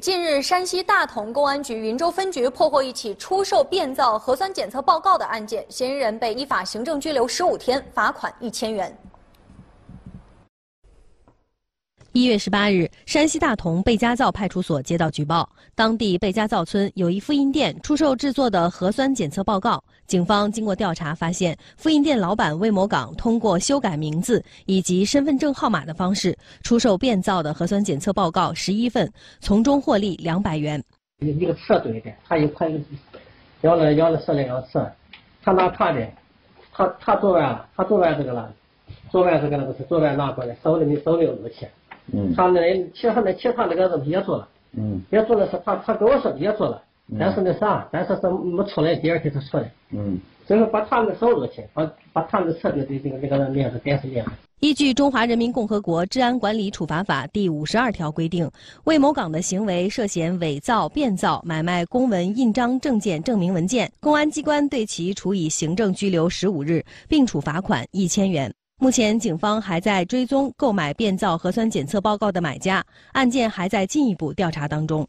近日，山西大同公安局云州分局破获一起出售变造核酸检测报告的案件，嫌疑人被依法行政拘留十五天，罚款一千元。一月十八日，山西大同贝家灶派出所接到举报，当地贝家灶村有一复印店出售制作的核酸检测报告。警方经过调查发现，复印店老板魏某岗通过修改名字以及身份证号码的方式出售变造的核酸检测报告十一份，从中获利两百元。一个车队的，他一块要了要了十来个车，他拿他的，他他做完了，他做完这个了，做完这个了不是做完拿过来，手里没手里有个钱。嗯，他那其他那其他那个东西也做了，嗯，也做了是他他跟我说也做了，但是那啥，但是是没出来，第二天才出来，嗯，就是把他们收入去，把把他们车队的这个这个名字改成名字。依据《中华人民共和国治安管理处罚法》第五十二条规定，魏某岗的行为涉嫌伪造、变造、买卖公文、印章、证件、证明文件，公安机关对其处以行政拘留十五日，并处罚款一千元。目前，警方还在追踪购买变造核酸检测报告的买家，案件还在进一步调查当中。